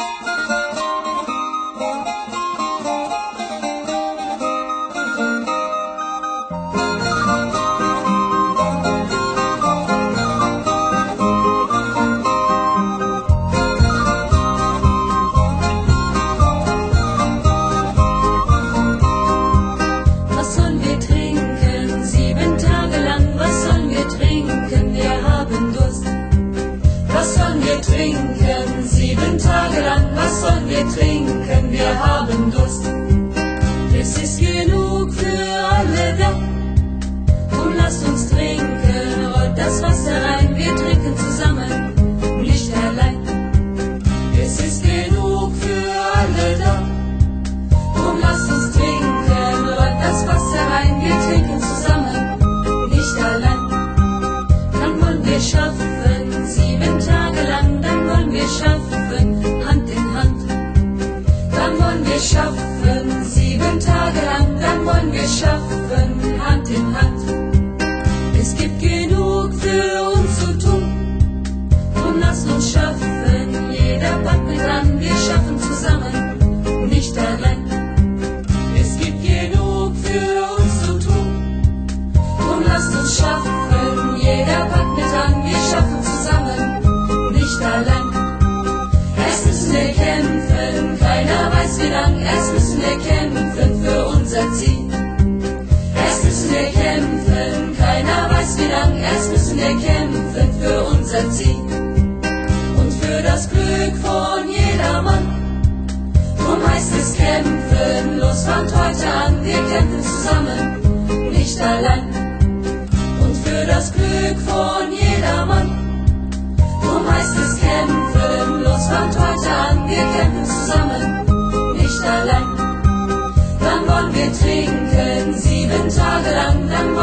Thank you. Tage lang, was sollen wir trinken? Wir haben Durst. Drum lasst uns schaffen, jeder packt mit an, wir schaffen zusammen, nicht allein. Es gibt genug für uns zu tun, drum lasst uns schaffen, jeder packt mit an, wir schaffen zusammen, nicht allein. Erst müssen wir kämpfen, keiner weiß wie lang, erst müssen wir kämpfen für unser Ziel. Erst müssen wir kämpfen, keiner weiß wie lang, erst müssen wir kämpfen für unser Ziel. Das Glück von jedermann, drum heißt es kämpfen, los fangt heute an, wir kämpfen zusammen, nicht allein. Und für das Glück von jedermann, drum heißt es kämpfen, los fangt heute an, wir kämpfen zusammen, nicht allein. Dann wollen wir trinken, sieben Tage lang, dann